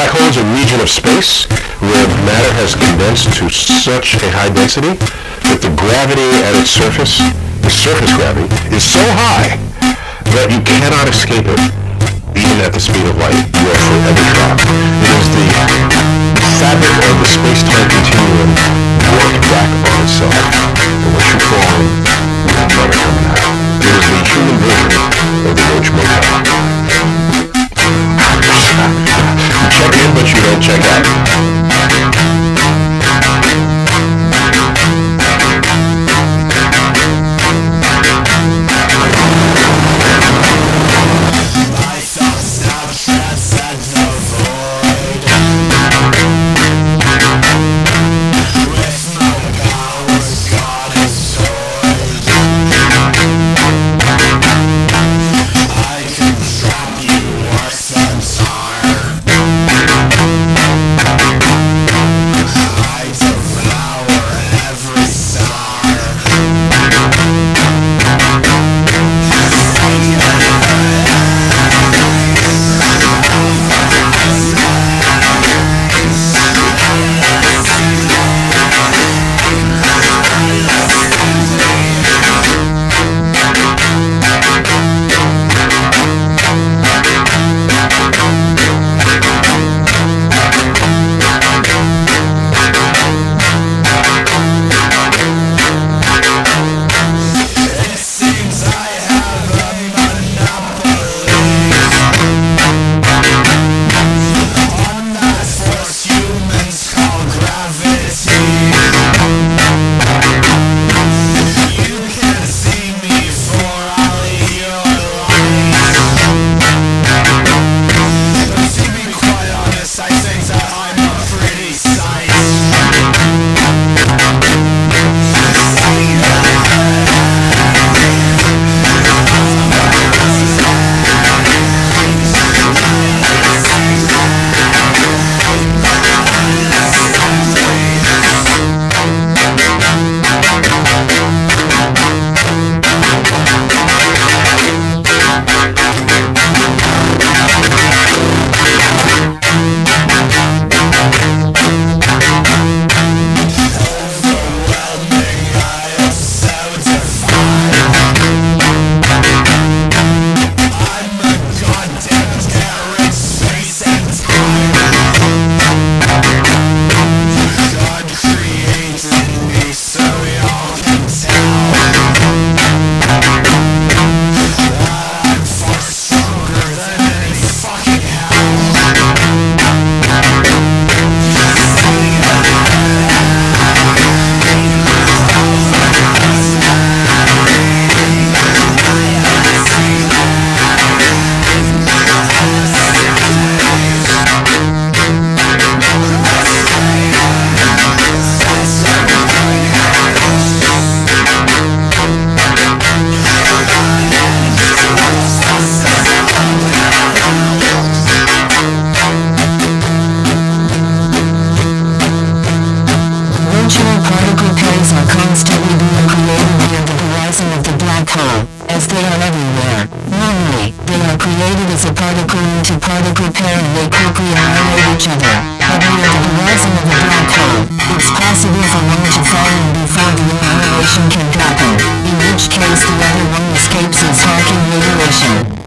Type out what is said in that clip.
Black hole is a region of space where matter has condensed to such a high density that the gravity at its surface, the surface gravity, is so high that you cannot escape it even at the speed of light. You are forever trapped. It is the fabric of the space-time continuum worked back on itself. Once you fall check out. As they are everywhere. Normally, they are created as a particle-antiparticle pair and they quickly annihilate each other. But near the horizon of the black hole, it's possible for one to fall in before the annihilation can happen, in which case the other one escapes its Hawking radiation.